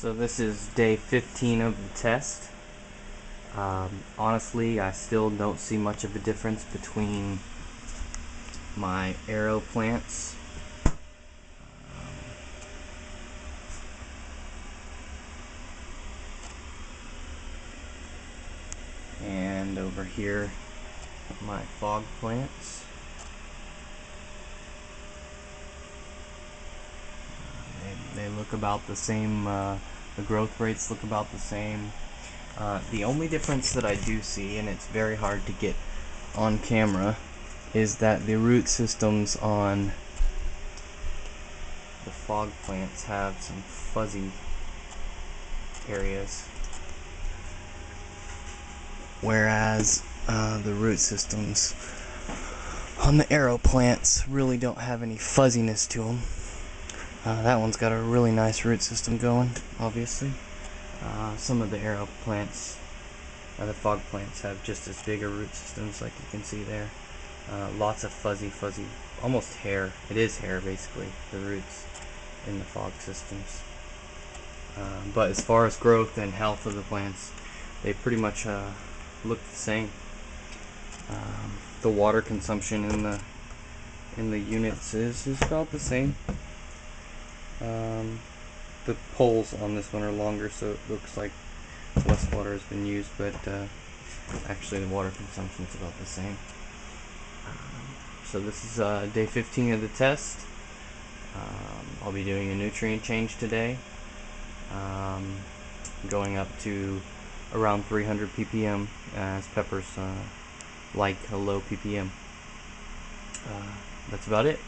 So this is day 15 of the test. Um, honestly, I still don't see much of a difference between my aero plants. and over here, my fog plants. They, they look about the same, uh, the growth rates look about the same. Uh, the only difference that I do see, and it's very hard to get on camera, is that the root systems on the fog plants have some fuzzy areas. Whereas uh, the root systems on the aero plants really don't have any fuzziness to them. Uh, that one's got a really nice root system going, obviously. Uh, some of the aero plants, uh, the fog plants, have just as big a root systems, like you can see there. Uh, lots of fuzzy, fuzzy, almost hair. It is hair, basically, the roots in the fog systems. Uh, but as far as growth and health of the plants, they pretty much uh, look the same. Um, the water consumption in the in the units is, is about the same. Um, the poles on this one are longer, so it looks like less water has been used, but uh, actually the water consumption is about the same. So this is uh, day 15 of the test. Um, I'll be doing a nutrient change today, um, going up to around 300 ppm as peppers uh, like a low ppm. Uh, that's about it.